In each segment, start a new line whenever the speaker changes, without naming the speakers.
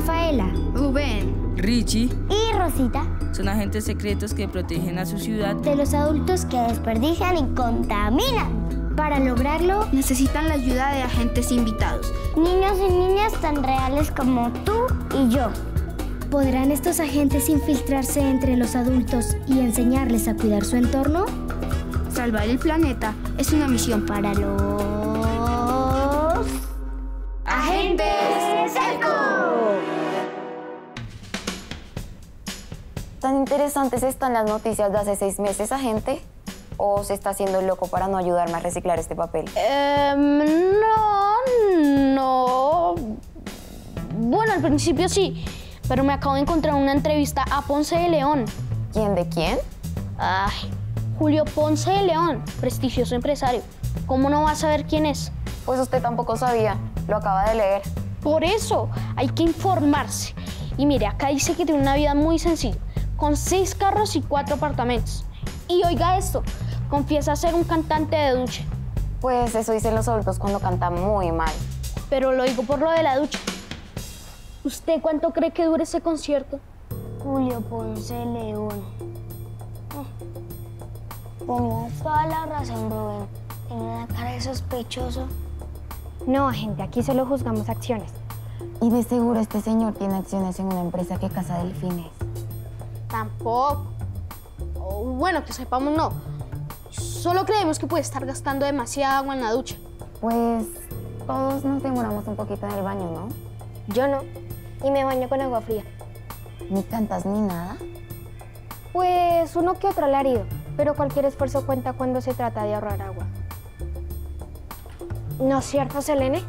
Rafaela,
Rubén,
Richie
y Rosita
son agentes secretos que protegen a su ciudad
de los adultos que desperdician y contaminan. Para lograrlo,
necesitan la ayuda de agentes invitados.
Niños y niñas tan reales como tú y yo. ¿Podrán estos agentes infiltrarse entre los adultos y enseñarles a cuidar su entorno?
Salvar el planeta es una misión
para los...
¿Tan interesantes están las noticias de hace seis meses, agente? ¿O se está haciendo loco para no ayudarme a reciclar este papel?
Em, no, no. Bueno, al principio sí, pero me acabo de encontrar una entrevista a Ponce de León.
¿Quién de quién?
Ay, Julio Ponce de León, prestigioso empresario. ¿Cómo no va a saber quién es?
Pues usted tampoco sabía, lo acaba de leer.
Por eso, hay que informarse. Y mire, acá dice que tiene una vida muy sencilla, con seis carros y cuatro apartamentos. Y oiga esto, confiesa ser un cantante de ducha.
Pues eso dicen los adultos cuando cantan muy mal.
Pero lo digo por lo de la ducha. ¿Usted cuánto cree que dure ese concierto?
Julio Ponce León. Tenías toda la razón, Rubén. Tiene una cara de sospechoso.
No, agente, aquí solo juzgamos acciones.
Y de seguro este señor tiene acciones en una empresa que caza delfines.
Tampoco. O bueno, que sepamos no. Solo creemos que puede estar gastando demasiada agua en la ducha.
Pues todos nos demoramos un poquito en el baño, ¿no?
Yo no. Y me baño con agua fría.
¿Ni cantas ni nada?
Pues uno que otro alarido, pero cualquier esfuerzo cuenta cuando se trata de ahorrar agua. ¿No es cierto, Selene?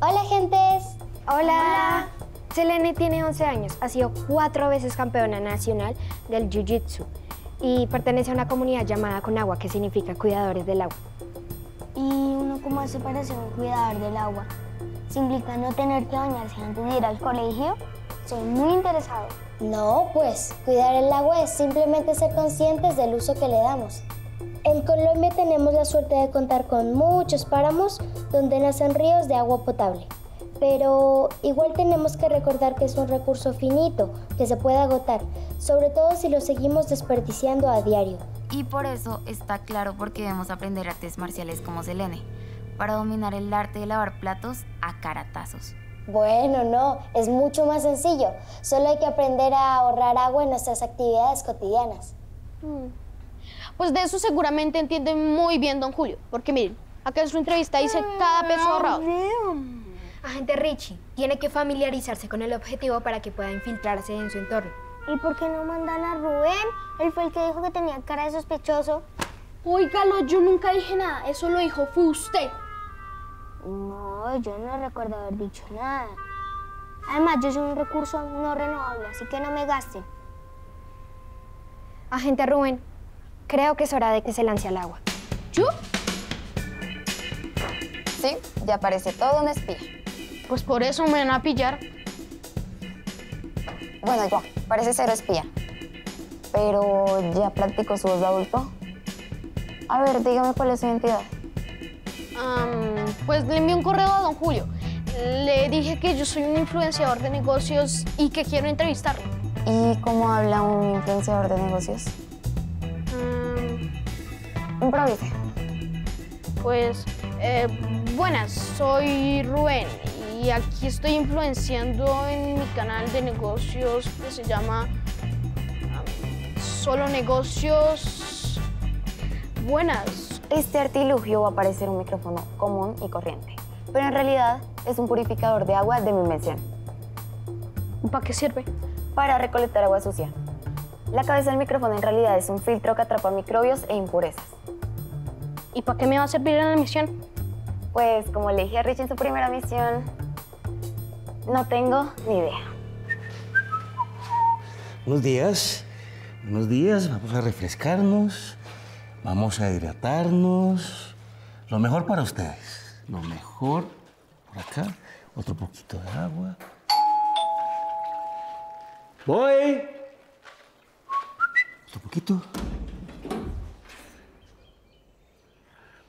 Hola, gentes.
Hola. Selene tiene 11 años, ha sido cuatro veces campeona nacional del Jiu-Jitsu y pertenece a una comunidad llamada Conagua, que significa cuidadores del agua.
¿Y uno cómo hace para ser un cuidador del agua? ¿Se implica no tener que bañarse antes de ir al colegio? Soy muy interesado. No, pues cuidar el agua es simplemente ser conscientes del uso que le damos. En Colombia tenemos la suerte de contar con muchos páramos donde nacen ríos de agua potable. Pero igual tenemos que recordar que es un recurso finito, que se puede agotar, sobre todo si lo seguimos desperdiciando a diario.
Y por eso está claro por qué debemos aprender artes marciales como Selene, para dominar el arte de lavar platos a caratazos.
Bueno, no, es mucho más sencillo. Solo hay que aprender a ahorrar agua en nuestras actividades cotidianas.
Pues de eso seguramente entiende muy bien don Julio, porque miren, acá en su entrevista dice cada peso ahorrado.
Agente Richie tiene que familiarizarse con el objetivo para que pueda infiltrarse en su entorno.
¿Y por qué no mandan a Rubén? Él fue el que dijo que tenía cara de sospechoso.
Óigalo, yo nunca dije nada, eso lo dijo fue usted.
No, yo no recuerdo haber dicho nada. Además, yo soy un recurso no renovable, así que no me gasten.
Agente Rubén, creo que es hora de que se lance al agua.
¿Yo?
Sí, ya parece todo un espía.
Pues por eso me van a pillar.
Bueno, ya, parece ser espía. Pero ya practicó su voz de adulto. A ver, dígame cuál es su identidad.
Am, pues le envié un correo a don Julio. Le dije que yo soy un influenciador de negocios y que quiero entrevistarlo.
¿Y cómo habla un influenciador de negocios?
Am,
Improvise.
pues, eh, buenas, soy Rubén aquí estoy influenciando en mi canal de negocios que se llama am, Solo Negocios. Buenas.
Este artilugio va a parecer un micrófono común y corriente, pero en realidad es un purificador de agua de mi invención,
¿Para qué sirve?
para recolectar agua sucia. La cabeza del micrófono en realidad es un filtro que atrapa microbios e impurezas.
¿Y para qué me va a servir en la misión?
Pues como le dije a Rich en su primera misión, no tengo ni idea.
Buenos días. Buenos días. Vamos a refrescarnos. Vamos a hidratarnos. Lo mejor para ustedes. Lo mejor por acá. Otro poquito de agua. Voy. Otro poquito.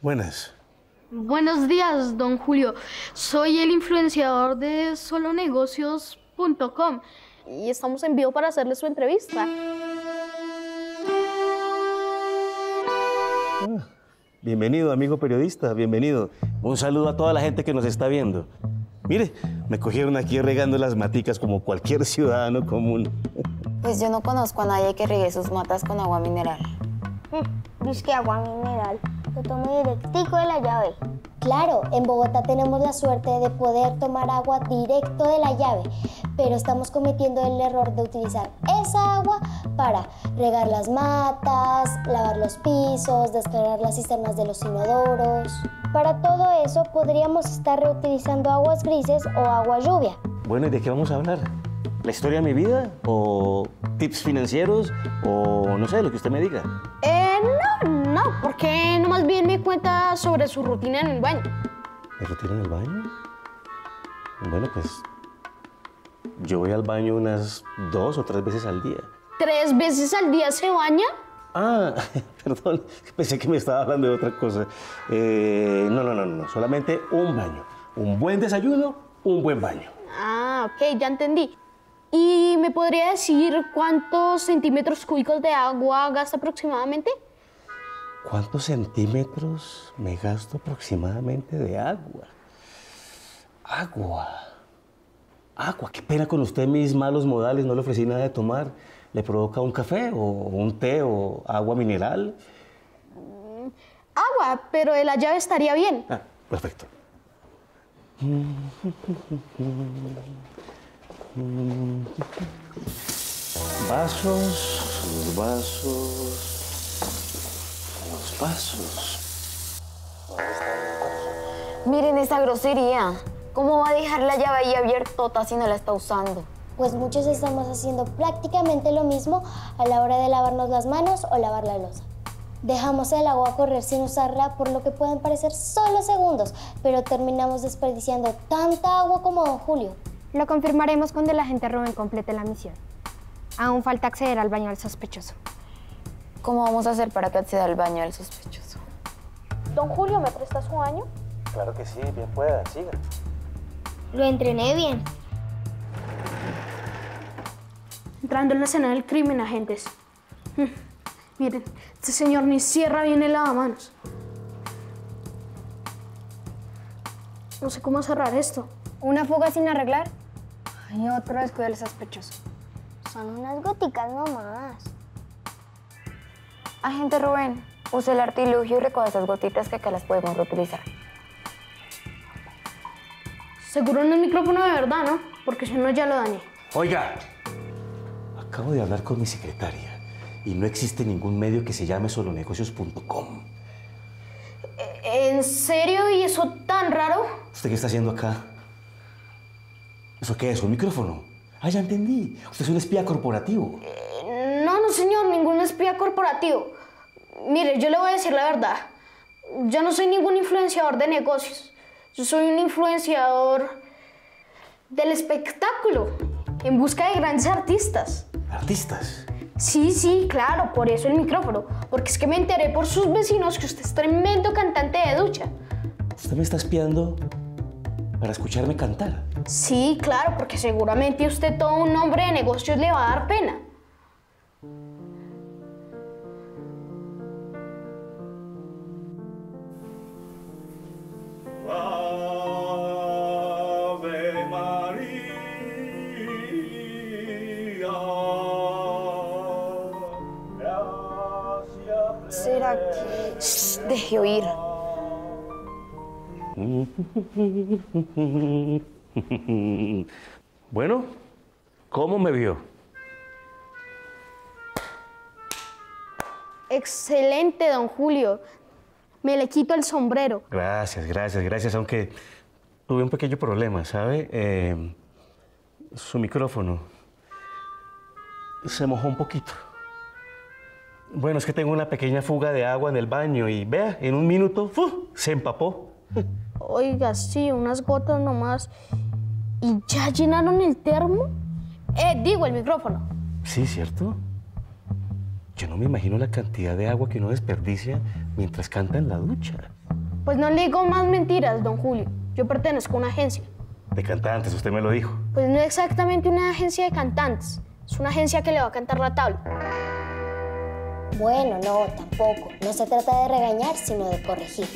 Buenas.
Buenos días, don Julio. Soy el influenciador de Solo Negocios. negocios.com y estamos en vivo para hacerle su entrevista.
Bienvenido, amigo periodista, bienvenido. Un saludo a toda la gente que nos está viendo. Mire, me cogieron aquí regando las maticas como cualquier ciudadano común.
Pues yo no conozco a nadie que riegue sus matas con agua mineral.
Dice que agua mineral. Lo tomo directico de la llave. Claro, en Bogotá tenemos la suerte de poder tomar agua directo de la llave, pero estamos cometiendo el error de utilizar esa agua para regar las matas, lavar los pisos, descargar las cisternas de los inodoros. Para todo eso podríamos estar reutilizando aguas grises o agua lluvia.
Bueno, ¿y de qué vamos a hablar? ¿La historia de mi vida? ¿O tips financieros? ¿O no sé, lo que usted me diga?
Eh, no, porque no más bien me cuenta sobre su rutina en el baño.
¿Me rutina en el baño? Bueno, pues yo voy al baño unas dos o tres veces al día.
¿Tres veces al día se baña?
Ah, perdón, pensé que me estaba hablando de otra cosa. Eh, no, no, no, no, solamente un baño. Un buen desayuno, un buen baño.
Ah, ok, ya entendí. ¿Y me podría decir cuántos centímetros cúbicos de agua gasta aproximadamente?
¿Cuántos centímetros me gasto aproximadamente de agua? Agua. Agua. Qué pena con usted mis malos modales. No le ofrecí nada de tomar. ¿Le provoca un café o un té o agua mineral?
Agua, pero de la llave estaría bien.
Ah, perfecto. Vasos, vasos, los vasos.
Miren esa grosería. ¿Cómo va a dejar la llave ahí abiertota si no la está usando?
Pues muchos estamos haciendo prácticamente lo mismo a la hora de lavarnos las manos o lavar la losa. Dejamos el agua correr sin usarla por lo que pueden parecer solo segundos, pero terminamos desperdiciando tanta agua como don Julio.
Lo confirmaremos cuando el agente Rubén complete la misión. Aún falta acceder al baño del sospechoso.
¿Cómo vamos a hacer para que acceda al baño del sospechoso?
Don Julio, ¿me presta su baño?
Claro que sí, bien pueda, siga.
Lo entrené bien.
Entrando en la escena del crimen, agentes. Mm, Miren, este señor ni cierra bien el lavamanos. No sé cómo cerrar esto.
¿Una fuga sin arreglar? Y otro descuido del sospechoso.
Son unas goticas nomás.
Agente Rubén, use el artilugio y recoge esas gotitas que acá las podemos reutilizar.
Seguro no es micrófono de verdad, ¿no? Porque si no ya lo dañé.
Oiga, acabo de hablar con mi secretaria y no existe ningún medio que se llame solonegocios.com.
¿En serio? ¿Y eso tan raro?
¿Usted qué está haciendo acá? ¿Eso qué es? ¿Un micrófono? Ah, ya entendí. Usted es un espía corporativo.
Ningún espía corporativo. Mire, yo le voy a decir la verdad. Yo no soy ningún influenciador de negocios. Yo soy un influenciador del espectáculo, en busca de grandes artistas.
Artistas.
Sí, sí, claro, por eso el micrófono. Porque es que me enteré por sus vecinos que usted es tremendo cantante de ducha.
¿Usted me está espiando para escucharme cantar?
Sí, claro, porque seguramente a usted todo un hombre de negocios le va a dar pena.
Bueno, ¿cómo me vio?
Excelente, don Julio. Me le quito el sombrero.
Gracias, gracias, gracias, aunque tuve un pequeño problema, ¿sabe? Eh, su micrófono se mojó un poquito. Bueno, es que tengo una pequeña fuga de agua en el baño y vea, en un minuto ¡fu! se empapó.
Oiga, sí, unas gotas nomás. ¿Y ya llenaron el termo? Eh, digo, el micrófono.
Sí, ¿cierto? Yo no me imagino la cantidad de agua que uno desperdicia mientras canta en la ducha.
Pues no le digo más mentiras, don Julio. Yo pertenezco a una agencia.
De cantantes, usted me lo dijo.
Pues no es exactamente una agencia de cantantes. Es una agencia que le va a cantar la tabla.
Bueno, no, tampoco. No se trata de regañar, sino de corregir.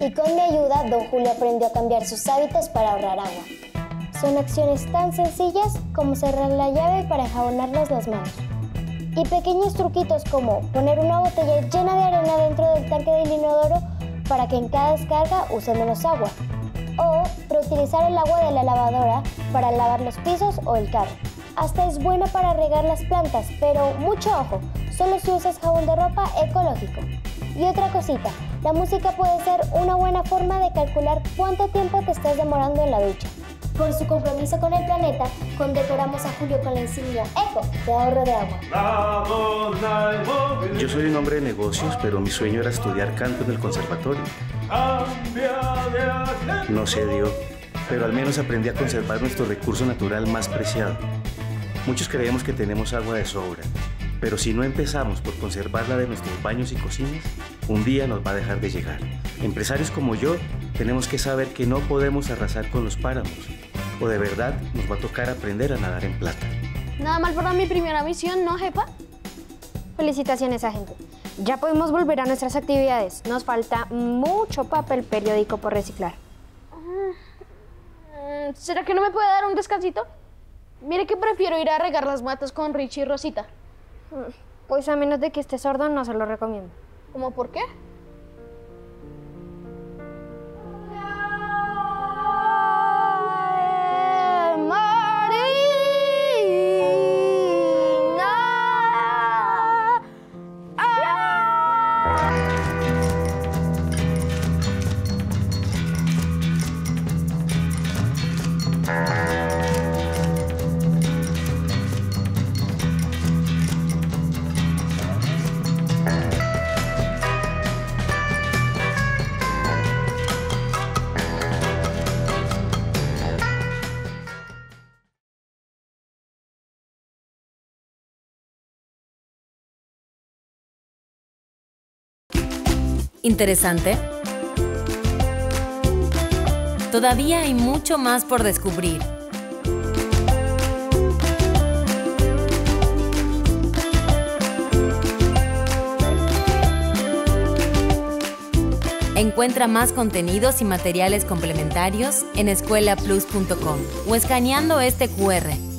Y con mi ayuda, don Julio aprendió a cambiar sus hábitos para ahorrar agua. Son acciones tan sencillas como cerrar la llave para enjabonarnos las manos. Y pequeños truquitos como poner una botella llena de arena dentro del tanque del inodoro para que en cada descarga use menos agua. O reutilizar el agua de la lavadora para lavar los pisos o el carro. Hasta es buena para regar las plantas, pero mucho ojo, solo si usas jabón de ropa ecológico. Y otra cosita, la música puede ser una buena forma de calcular cuánto tiempo te estás demorando en la ducha. Por su compromiso con el planeta, condecoramos a Julio con la insignia ECO de ahorro de agua.
Yo soy un hombre de negocios, pero mi sueño era estudiar canto en el conservatorio. No se dio, pero al menos aprendí a conservar nuestro recurso natural más preciado. Muchos creemos que tenemos agua de sobra, pero si no empezamos por conservarla de nuestros baños y cocinas, un día nos va a dejar de llegar. Empresarios como yo tenemos que saber que no podemos arrasar con los páramos, o de verdad nos va a tocar aprender a nadar en plata.
Nada mal para mi primera misión, ¿no, jefa?
Felicitaciones, agente. Ya podemos volver a nuestras actividades. Nos falta mucho papel periódico por reciclar.
Mm, ¿Será que no me puede dar un descansito? Mire que prefiero ir a regar las matas con Richie y Rosita.
Pues a menos de que esté sordo, no se lo recomiendo.
¿Cómo por qué?
¿Interesante? Todavía hay mucho más por descubrir. Encuentra más contenidos y materiales complementarios en escuelaplus.com o escaneando este QR.